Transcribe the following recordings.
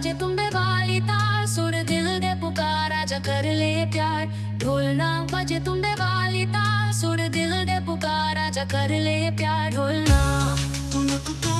आज तुम बेवाली तार सुर दिल दे पुकारा जा कर ले प्यार ढोलना बजे तुम बेवाली तार सुर दिल दे पुकारा जा कर ले प्यार ढोलना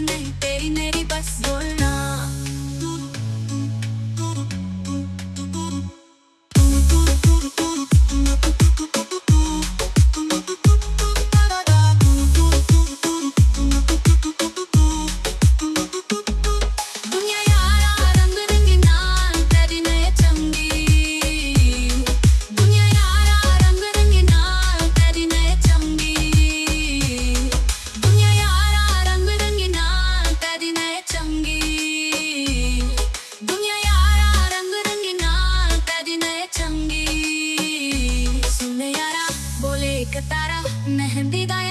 नहीं तेरी मेरी बस बोलना Me vida